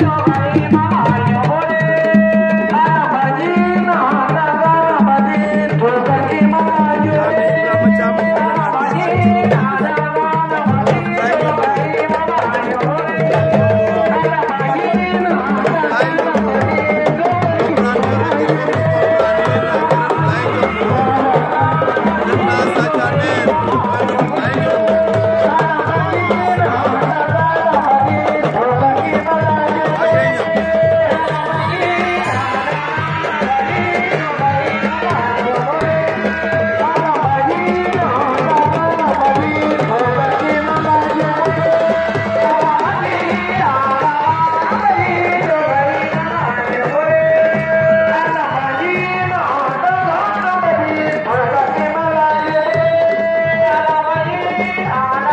Mama Ah.